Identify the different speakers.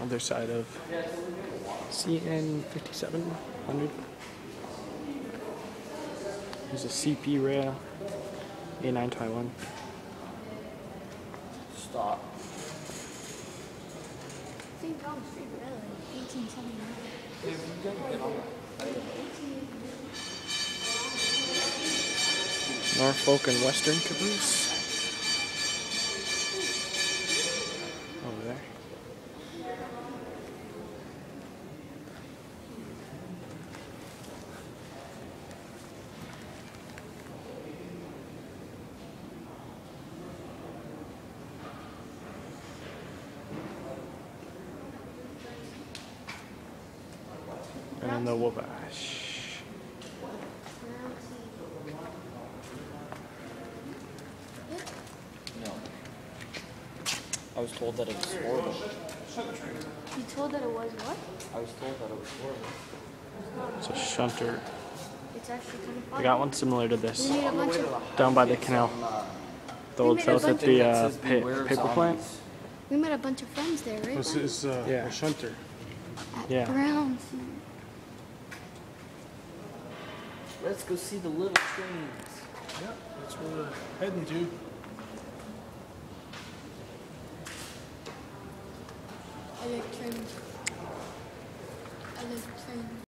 Speaker 1: other side of CN 5700. There's a CP rail, A921.
Speaker 2: Stop.
Speaker 3: St. John's Street Railway, 1879.
Speaker 2: If you don't get on
Speaker 1: Norfolk and Western caboose. Over there. And then the Wabash.
Speaker 2: No. I was told that it was horrible.
Speaker 3: You told that it was what?
Speaker 2: I was told that it was horrible.
Speaker 1: It's a shunter.
Speaker 3: It's actually kind of.
Speaker 1: I got one similar to this
Speaker 3: We made a bunch of
Speaker 1: down by the canal. The old
Speaker 3: made
Speaker 1: south at the uh, pa- paper plant.
Speaker 3: we met a bunch of friends there, right?
Speaker 4: This is uh,
Speaker 1: Yeah.
Speaker 4: a shunter.
Speaker 3: At
Speaker 1: yeah.
Speaker 3: Brown's.
Speaker 2: Let's go see the little trains.
Speaker 4: Yeah, that's where we're heading to.
Speaker 3: I like trains. I like trains.